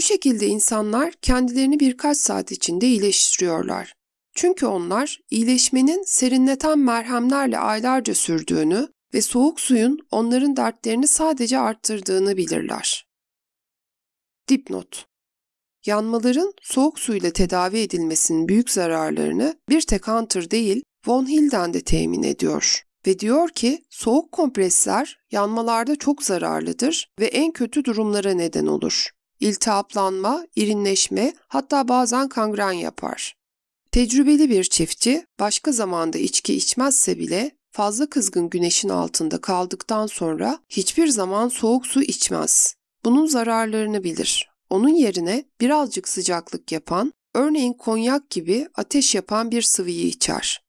Bu şekilde insanlar kendilerini birkaç saat içinde iyileştiriyorlar. Çünkü onlar iyileşmenin serinleten merhemlerle aylarca sürdüğünü ve soğuk suyun onların dertlerini sadece arttırdığını bilirler. Dipnot Yanmaların soğuk suyla tedavi edilmesinin büyük zararlarını bir tek Hunter değil, Von Hilden de temin ediyor ve diyor ki soğuk kompresler yanmalarda çok zararlıdır ve en kötü durumlara neden olur. İltihaplanma, irinleşme hatta bazen kangren yapar. Tecrübeli bir çiftçi başka zamanda içki içmezse bile fazla kızgın güneşin altında kaldıktan sonra hiçbir zaman soğuk su içmez. Bunun zararlarını bilir. Onun yerine birazcık sıcaklık yapan, örneğin konyak gibi ateş yapan bir sıvıyı içer.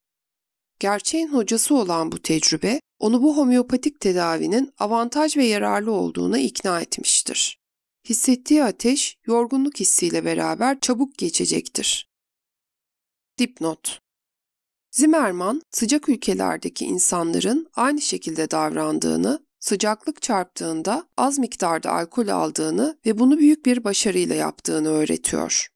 Gerçeğin hocası olan bu tecrübe, onu bu homeopatik tedavinin avantaj ve yararlı olduğuna ikna etmiştir. Hissettiği ateş, yorgunluk hissiyle beraber çabuk geçecektir. Dipnot Zimmerman, sıcak ülkelerdeki insanların aynı şekilde davrandığını, sıcaklık çarptığında az miktarda alkol aldığını ve bunu büyük bir başarıyla yaptığını öğretiyor.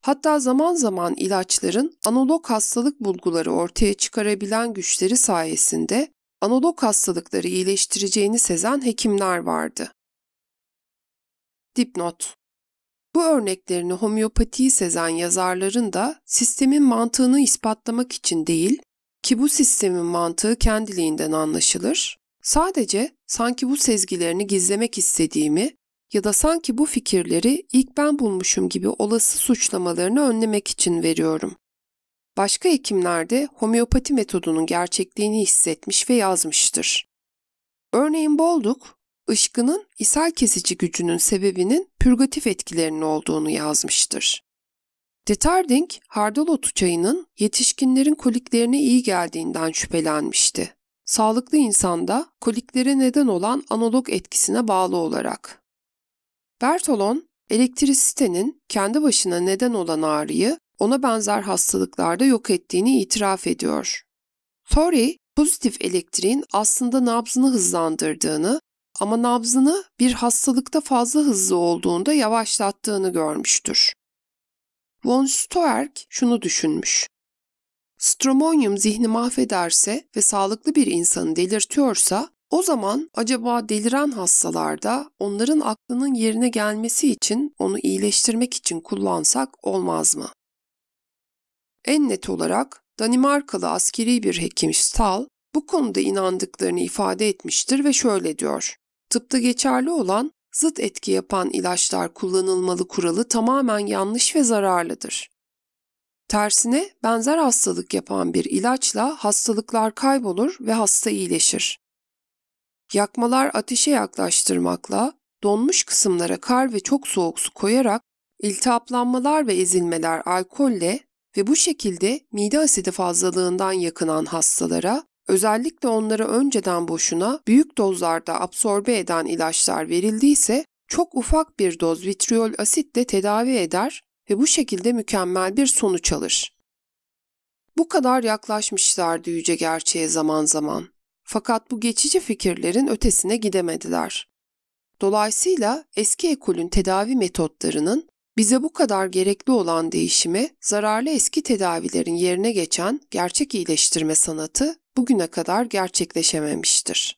Hatta zaman zaman ilaçların analog hastalık bulguları ortaya çıkarabilen güçleri sayesinde analog hastalıkları iyileştireceğini sezen hekimler vardı. Dipnot Bu örneklerini homeopatiyi sezen yazarların da sistemin mantığını ispatlamak için değil ki bu sistemin mantığı kendiliğinden anlaşılır, sadece sanki bu sezgilerini gizlemek istediğimi ya da sanki bu fikirleri ilk ben bulmuşum gibi olası suçlamalarını önlemek için veriyorum. Başka hekimler de homeopati metodunun gerçekliğini hissetmiş ve yazmıştır. Örneğin Bolduk, ışkının ishal kesici gücünün sebebinin pürgatif etkilerinin olduğunu yazmıştır. Detarding, hardal otu çayının yetişkinlerin koliklerine iyi geldiğinden şüphelenmişti. Sağlıklı insanda koliklere neden olan analog etkisine bağlı olarak. Bertolon, elektrisitenin kendi başına neden olan ağrıyı ona benzer hastalıklarda yok ettiğini itiraf ediyor. Thorey, pozitif elektriğin aslında nabzını hızlandırdığını ama nabzını bir hastalıkta fazla hızlı olduğunda yavaşlattığını görmüştür. Von Stoerk şunu düşünmüş. Stromonium zihni mahvederse ve sağlıklı bir insanı delirtiyorsa o zaman acaba deliren hastalarda onların aklının yerine gelmesi için onu iyileştirmek için kullansak olmaz mı? En net olarak Danimarkalı askeri bir hekim Stahl bu konuda inandıklarını ifade etmiştir ve şöyle diyor. Tıpta geçerli olan zıt etki yapan ilaçlar kullanılmalı kuralı tamamen yanlış ve zararlıdır. Tersine benzer hastalık yapan bir ilaçla hastalıklar kaybolur ve hasta iyileşir. Yakmalar ateşe yaklaştırmakla, donmuş kısımlara kar ve çok soğuk su koyarak, iltihaplanmalar ve ezilmeler alkolle ve bu şekilde mide asidi fazlalığından yakınan hastalara, özellikle onlara önceden boşuna büyük dozlarda absorbe eden ilaçlar verildiyse, çok ufak bir doz vitriol asitle tedavi eder ve bu şekilde mükemmel bir sonuç alır. Bu kadar yaklaşmışlardı yüce gerçeğe zaman zaman. Fakat bu geçici fikirlerin ötesine gidemediler. Dolayısıyla eski ekolün tedavi metotlarının bize bu kadar gerekli olan değişime zararlı eski tedavilerin yerine geçen gerçek iyileştirme sanatı bugüne kadar gerçekleşememiştir.